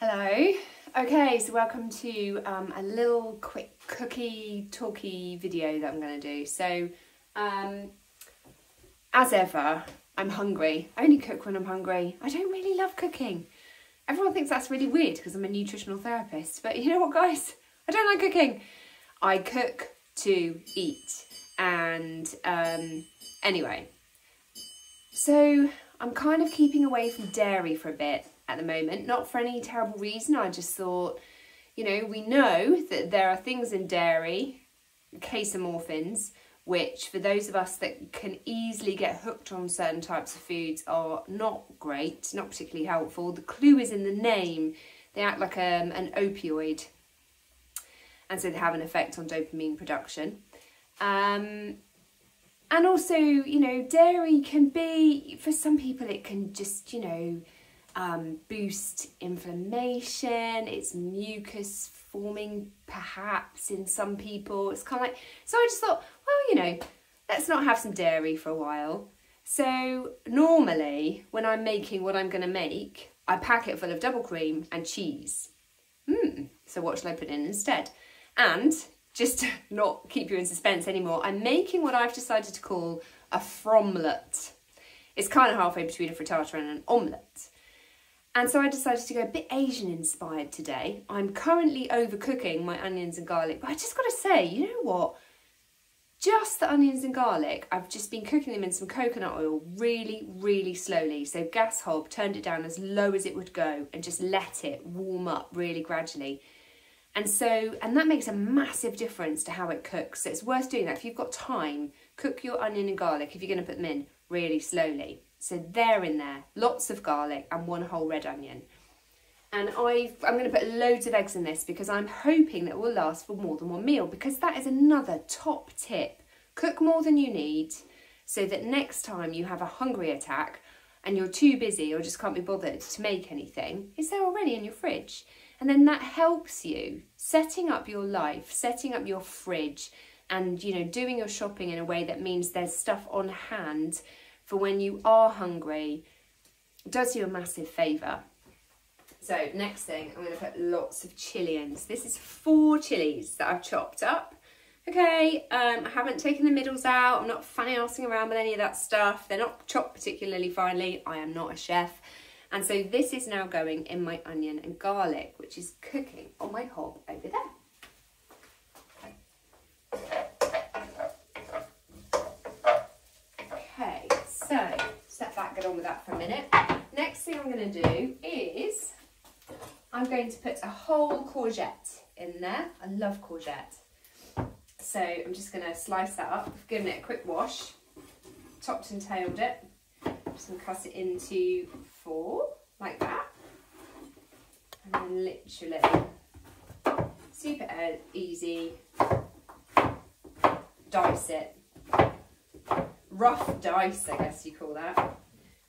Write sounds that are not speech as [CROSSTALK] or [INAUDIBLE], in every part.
Hello. Okay, so welcome to um, a little quick cookie talky video that I'm going to do. So, um, as ever, I'm hungry. I only cook when I'm hungry. I don't really love cooking. Everyone thinks that's really weird because I'm a nutritional therapist. But you know what, guys? I don't like cooking. I cook to eat. And um, anyway, so I'm kind of keeping away from dairy for a bit at the moment, not for any terrible reason. I just thought, you know, we know that there are things in dairy, casomorphins, which for those of us that can easily get hooked on certain types of foods are not great, not particularly helpful. The clue is in the name. They act like um, an opioid and so they have an effect on dopamine production. Um, and also, you know, dairy can be, for some people, it can just, you know, um, boost inflammation, it's mucus forming perhaps in some people. It's kind of like, so I just thought, well, you know, let's not have some dairy for a while. So normally when I'm making what I'm going to make, I pack it full of double cream and cheese. Hmm, so what should I put in instead? And just to [LAUGHS] not keep you in suspense anymore, I'm making what I've decided to call a fromelette. It's kind of halfway between a frittata and an omelette. And so I decided to go a bit Asian inspired today. I'm currently overcooking my onions and garlic, but I just got to say, you know what? Just the onions and garlic, I've just been cooking them in some coconut oil really, really slowly. So gas hob, turned it down as low as it would go and just let it warm up really gradually. And so, and that makes a massive difference to how it cooks. So it's worth doing that. If you've got time, cook your onion and garlic if you're going to put them in really slowly. So they're in there, lots of garlic and one whole red onion. And i am going to put loads of eggs in this because I'm hoping that it will last for more than one meal because that is another top tip. Cook more than you need so that next time you have a hungry attack and you're too busy or just can't be bothered to make anything, it's there already in your fridge. And then that helps you setting up your life, setting up your fridge and you know doing your shopping in a way that means there's stuff on hand for when you are hungry does you a massive favour. So next thing, I'm going to put lots of chilians. This is four chilies that I've chopped up. Okay, um, I haven't taken the middles out. I'm not fanny arsing around with any of that stuff. They're not chopped particularly finely. I am not a chef. And so this is now going in my onion and garlic, which is cooking on my hob over there. So, step back, get on with that for a minute. Next thing I'm going to do is I'm going to put a whole courgette in there. I love courgette. So I'm just going to slice that up. I've given it a quick wash, topped and tailed it. I'm just going to cut it into four, like that. And then literally, super easy, dice it rough dice, I guess you call that.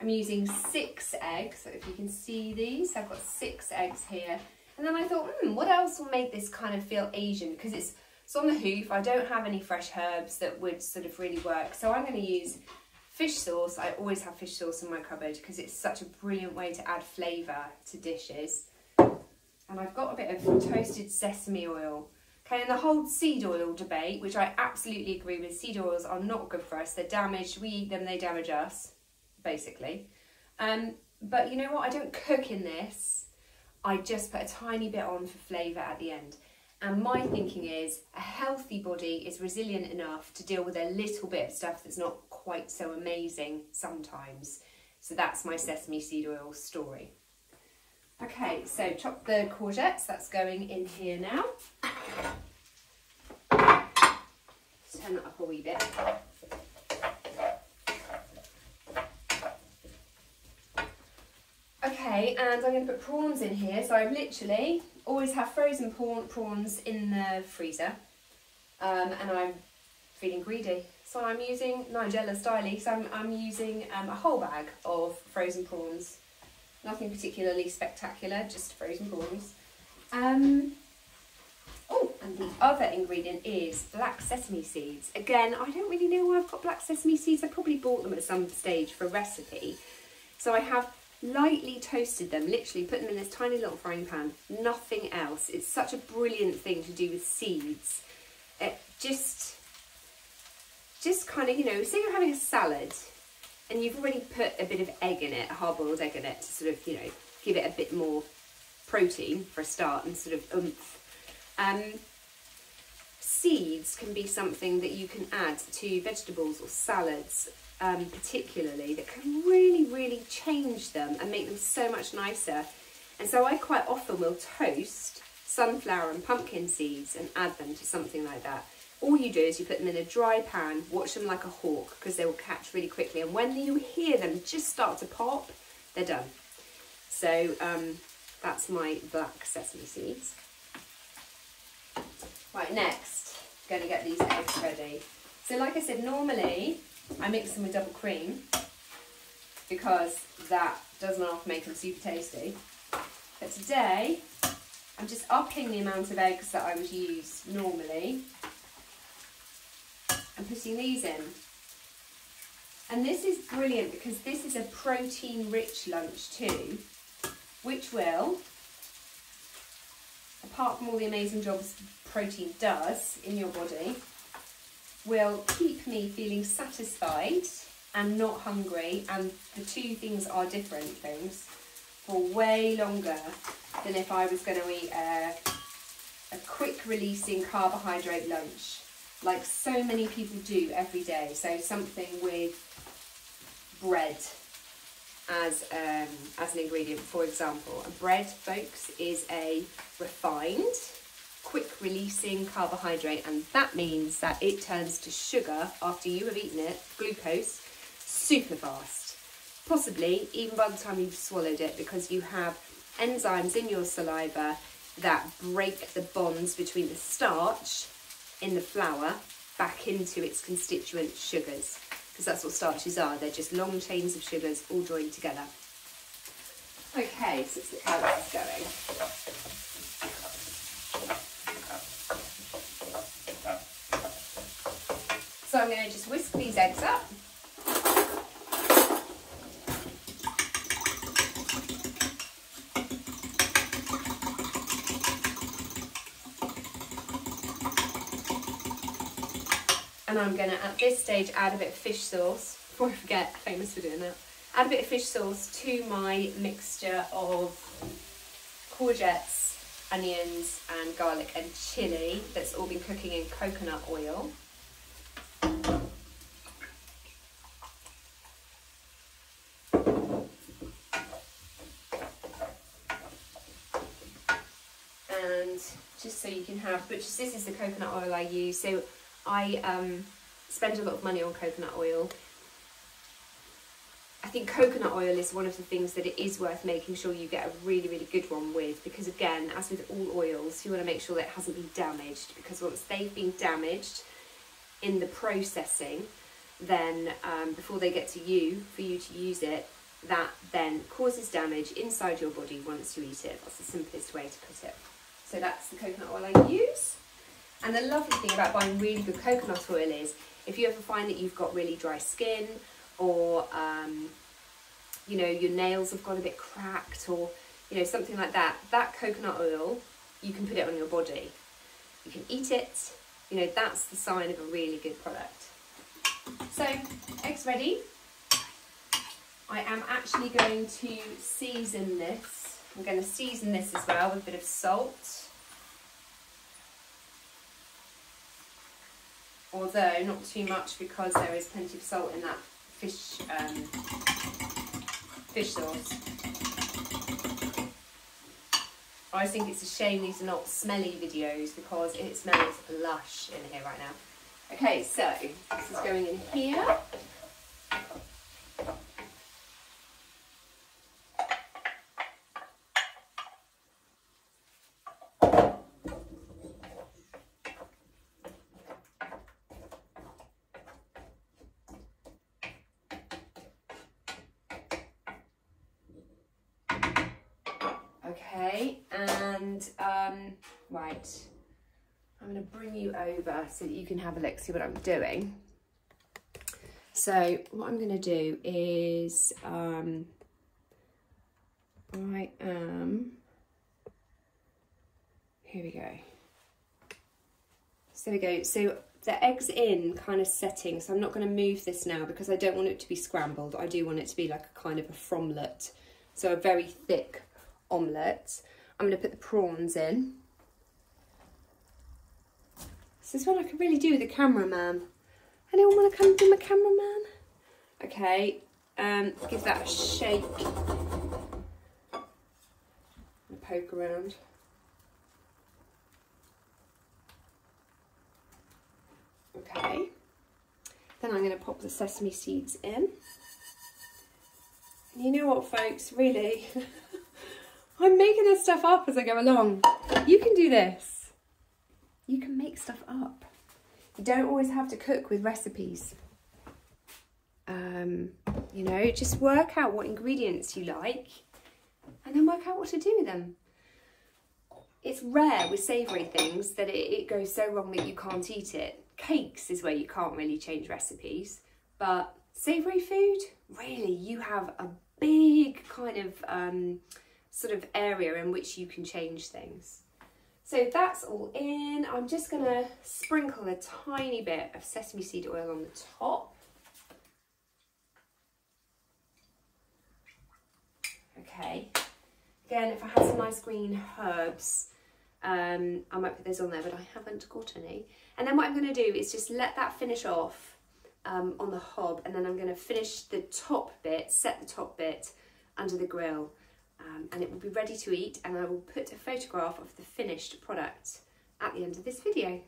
I'm using six eggs, so if you can see these, I've got six eggs here. And then I thought, hmm, what else will make this kind of feel Asian? Because it's, it's on the hoof, I don't have any fresh herbs that would sort of really work. So I'm going to use fish sauce. I always have fish sauce in my cupboard because it's such a brilliant way to add flavour to dishes. And I've got a bit of toasted sesame oil. Okay, and the whole seed oil debate, which I absolutely agree with, seed oils are not good for us. They're damaged. We eat them, they damage us, basically. Um, but you know what? I don't cook in this. I just put a tiny bit on for flavour at the end. And my thinking is a healthy body is resilient enough to deal with a little bit of stuff that's not quite so amazing sometimes. So that's my sesame seed oil story. Okay, so chop the courgettes, that's going in here now. Turn it up a wee bit. Okay, and I'm going to put prawns in here. So I've literally always have frozen prawn, prawns in the freezer. Um, and I'm feeling greedy. So I'm using Nigella Stylie, so I'm, I'm using um, a whole bag of frozen prawns Nothing particularly spectacular, just frozen prawns. Um, and the other ingredient is black sesame seeds. Again, I don't really know why I've got black sesame seeds. I probably bought them at some stage for a recipe. So I have lightly toasted them, literally put them in this tiny little frying pan, nothing else. It's such a brilliant thing to do with seeds. It just, just kind of, you know, say you're having a salad and you've already put a bit of egg in it, a hard-boiled egg in it to sort of, you know, give it a bit more protein for a start and sort of oomph. Um, seeds can be something that you can add to vegetables or salads um, particularly that can really, really change them and make them so much nicer. And so I quite often will toast sunflower and pumpkin seeds and add them to something like that. All you do is you put them in a dry pan, watch them like a hawk because they will catch really quickly. And when you hear them just start to pop, they're done. So um, that's my black sesame seeds. Right, next, going to get these eggs ready. So like I said, normally I mix them with double cream because that does not make them super tasty. But today, I'm just upping the amount of eggs that I would use normally and putting these in. And this is brilliant because this is a protein rich lunch too, which will, apart from all the amazing jobs protein does in your body, will keep me feeling satisfied and not hungry and the two things are different things for way longer than if I was going to eat a, a quick releasing carbohydrate lunch like so many people do every day. So something with bread as um, as an ingredient for example bread folks is a refined quick releasing carbohydrate and that means that it turns to sugar after you have eaten it, glucose, super fast. Possibly even by the time you've swallowed it because you have enzymes in your saliva that break the bonds between the starch in the flour back into its constituent sugars because that's what starches are. They're just long chains of sugars all joined together. Okay, so let's look how this is going. So I'm going to just whisk these eggs up. And I'm going to, at this stage, add a bit of fish sauce. Before I forget, famous for doing that. Add a bit of fish sauce to my mixture of courgettes, onions and garlic and chilli that's all been cooking in coconut oil. And just so you can have, but just this is the coconut oil I use. So I um, spend a lot of money on coconut oil. I think coconut oil is one of the things that it is worth making sure you get a really, really good one with because again, as with all oils, you want to make sure that it hasn't been damaged because once they've been damaged in the processing, then um, before they get to you, for you to use it, that then causes damage inside your body once you eat it. That's the simplest way to put it. So that's the coconut oil I use. And the lovely thing about buying really good coconut oil is if you ever find that you've got really dry skin or um, you know your nails have got a bit cracked or you know something like that, that coconut oil you can put it on your body. You can eat it. You know that's the sign of a really good product. So eggs ready. I am actually going to season this I'm going to season this as well with a bit of salt. Although not too much because there is plenty of salt in that fish um, fish sauce. I think it's a shame these are not smelly videos because it smells lush in here right now. Okay, so this is going in here. Okay, and um, right, I'm to bring you over so that you can have a look, see what I'm doing. So what I'm to do is um, I am, here we go. So we go. So the egg's in kind of setting, so I'm not going to move this now because I don't want it to be scrambled. I do want it to be like a kind of a fromelette, so a very thick omelette. I'm going to put the prawns in. This is what I could really do with a cameraman. Anyone want to come be my cameraman? Okay, um, give that a shake. And poke around. Okay. Then I'm going to pop the sesame seeds in. And you know what, folks, really, [LAUGHS] I'm making this stuff up as I go along. You can do this. You can make stuff up. You don't always have to cook with recipes. Um, you know, just work out what ingredients you like and then work out what to do with them. It's rare with savoury things that it, it goes so wrong that you can't eat it cakes is where you can't really change recipes, but savoury food, really, you have a big kind of um, sort of area in which you can change things. So that's all in. I'm just going to sprinkle a tiny bit of sesame seed oil on the top. Okay. Again, if I had some nice green herbs, um, I might put those on there, but I haven't got any. And then what I'm going to do is just let that finish off um, on the hob and then I'm going to finish the top bit, set the top bit under the grill um, and it will be ready to eat and I will put a photograph of the finished product at the end of this video.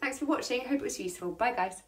Thanks for watching, I hope it was useful. Bye guys.